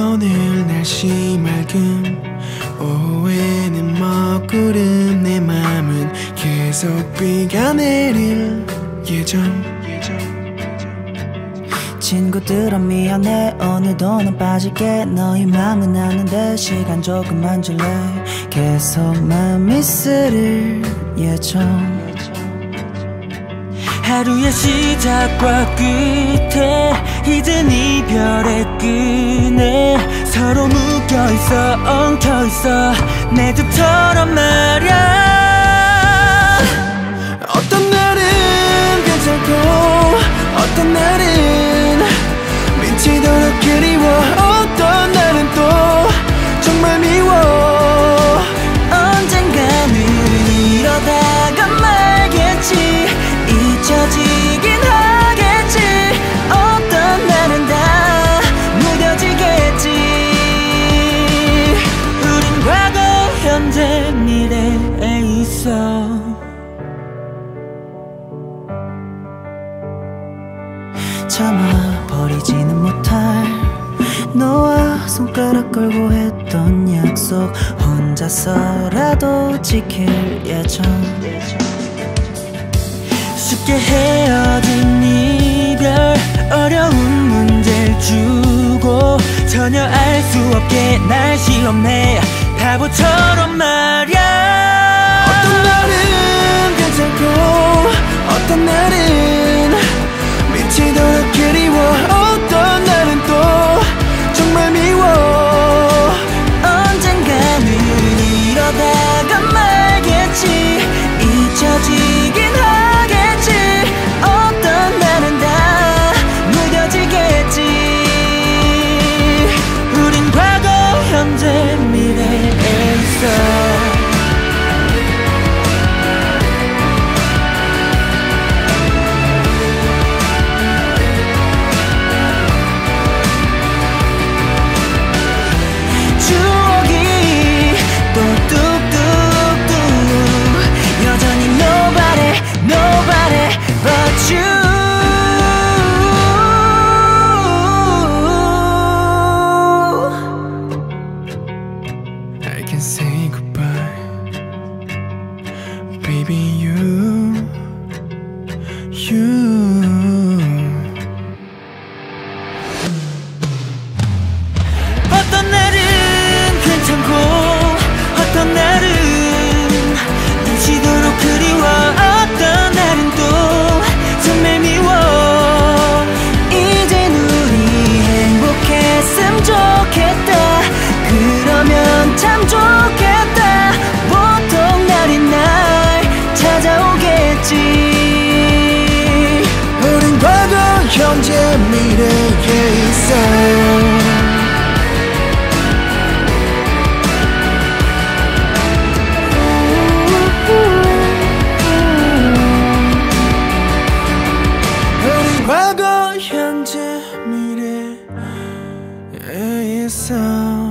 오늘 날씨 맑음. 오후에는 먹구름 내 맘은 계속 비가 내릴 예정. 친구들아 미안해. 오늘도 난 빠질게. 너희 맘은 아는데 시간 조금만 줄래? 계속 맘이 쓰릴 예정 하루의 시작과 끝에 이젠 이별의 끈에 서로 묶여있어 엉켜있어. 내 듯처럼 말야 참아 버리지는 못할 너와 손가락 걸고 했던 약속 혼자서라도 지킬 예정. 쉽게 헤어진 이별 어려운 문제를 주고 전혀 알 수 없게 날 시험해 바보처럼 말 be 현재 미래에 있어 우린 과거 현재 미래에 있어